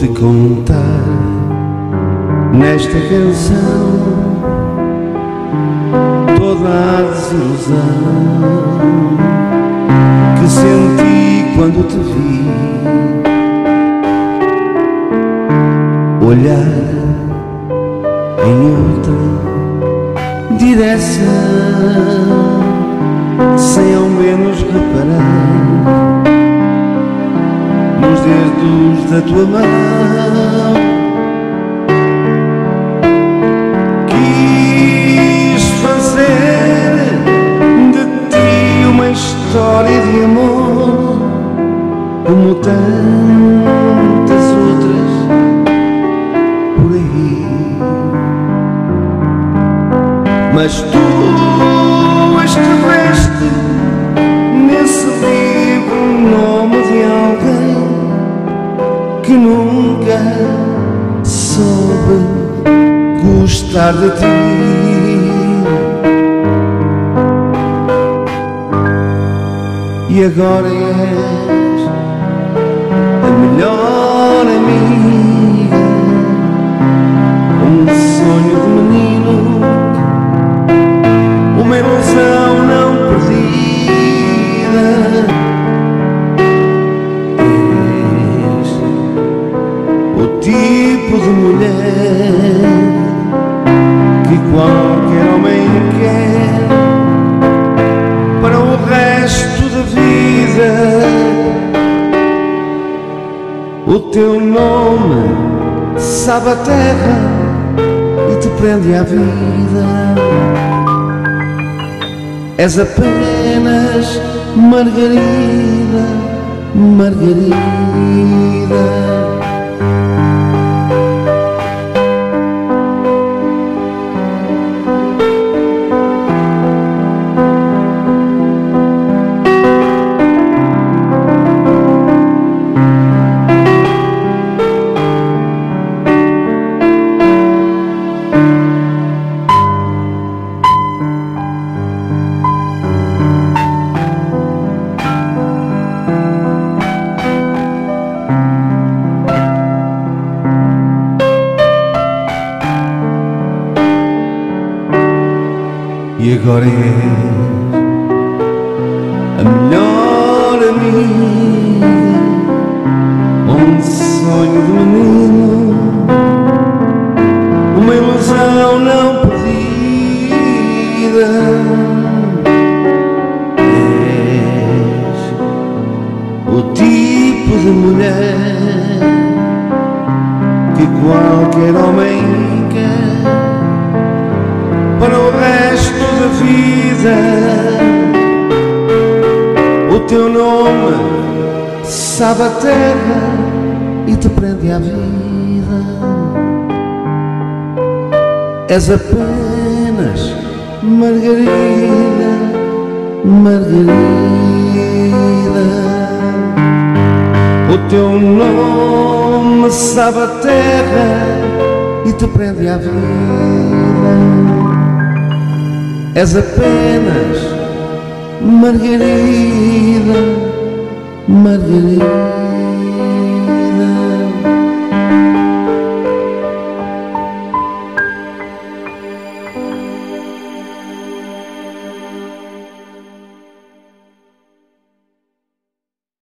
te contar nesta canção toda a desilusão que senti quando te vi olhar em outra direção sem ao menos reparar dedos da tua mão história de amor como tantas outras por aí. Mas tu escreveste que nunca soube gostar de ti. e agora és tipo de mulher que qualquer homem quer para o resto da vida. O teu nome sabe a terra e te prende à vida. És apenas Margarida, Margarida. E agora és a melhor amiga, um sonho de menino, uma ilusão não perdida. És o tipo de mulher que qualquer homem O teu nome sabe a terra e te prende à vida. És apenas Margarida, Margarida. O teu nome sabe a terra e te prende à vida. És apenas Margarida, Margarida.